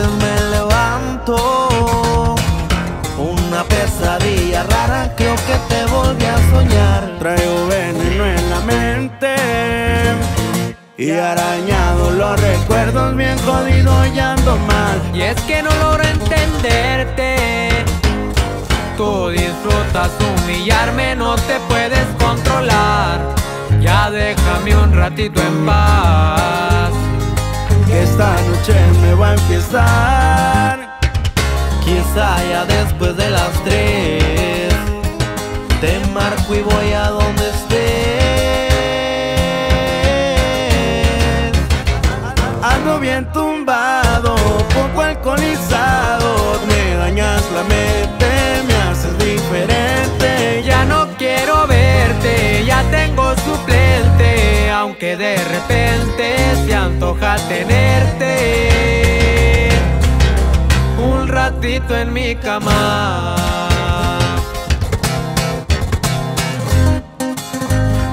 me levanto. Una pesadilla rara, creo que te volví a soñar. Traigo veneno en la mente. Y arañado los recuerdos, bien jodido y ando mal. Y es que no logro entenderte. Tú disfrutas humillarme, no te puedes controlar. Ya déjame un ratito en paz. Esta noche me va a empezar. Quizá ya después de las tres Te marco y voy a donde estés Ando bien tumbado, poco alcoholizado Me dañas la mente, me haces diferente Ya no quiero verte, ya tengo suplente Aunque de repente se antoja tenerte en mi cama.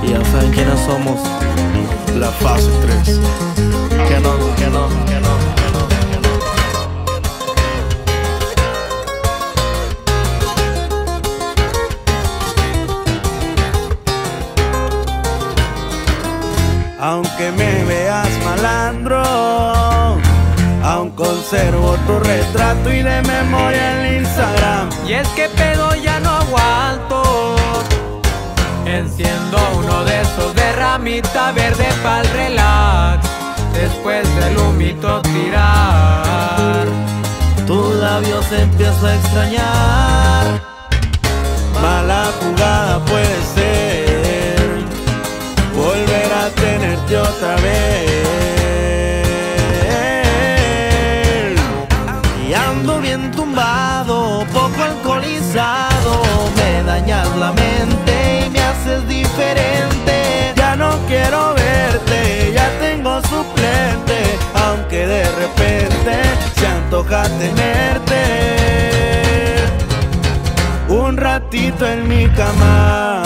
Y ya saben quiénes somos. La fase 3. Que no, que no, que no. Aunque me veas malandro conservo tu retrato y de memoria el Instagram. Y es que pedo ya no aguanto. Enciendo uno de esos de ramita verde para el relax. Después del humito tirar. Tu labios empiezo a extrañar. Alcoholizado. Me dañas la mente y me haces diferente. Ya no quiero verte, ya tengo suplente. Aunque de repente se antoja tenerte un ratito en mi cama.